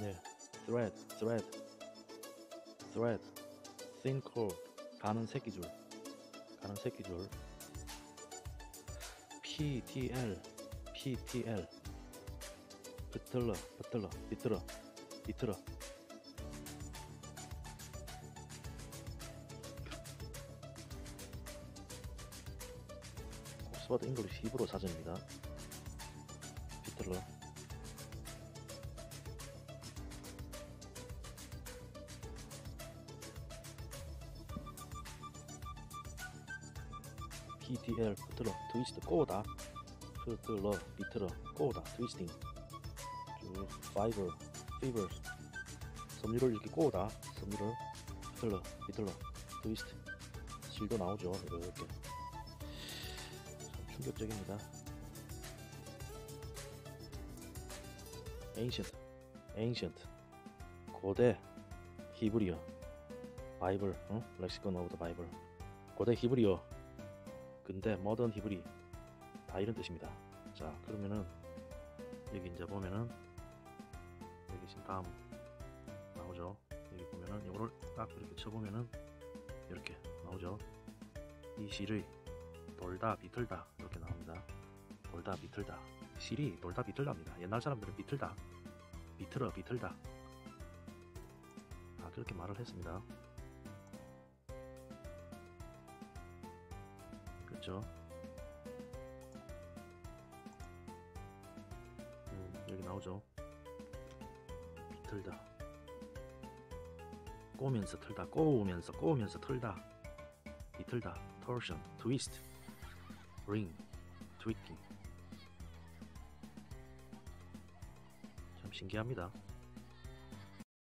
네, thread, thread, thread, cord, 가는 새끼줄, 가는 새끼줄, PTL, PTL, 비틀러, 비틀러, 비틀어, 비틀어. 옥스퍼드 잉글리시 히브로 사전입니다. 비틀러. PTL 붙들어. 트위스트 꼬다. 붙들러 비틀어 꼬다. 트위스팅 쭉 파이버 피버 섬유를 이렇게 꼬다. 섬유를 붙들러 비틀러 트위스트 실도 나오죠 이렇게. 참 충격적입니다. Ancient. Ancient. 고대 히브리어. 바이블 어? Lexicon of the Bible 고대 히브리어 근데 모던 히브리 다 이런 뜻입니다. 자 그러면은 여기 이제 보면은 여기 지금 다음 나오죠. 여기 보면은 이거를 딱 이렇게 쳐보면은 이렇게 나오죠. 이 실의 돌다 비틀다 이렇게 나옵니다. 돌다 비틀다 실이 돌다 비틀다입니다. 옛날 사람들은 비틀다 비틀어 비틀다 아 그렇게 말을 했습니다. 그렇죠. 음, 여기 나오죠. 비틀다. 꼬면서 틀다. 꼬우면서 꼬우면서 틀다. 비틀다. torsion, twist. 참 신기합니다.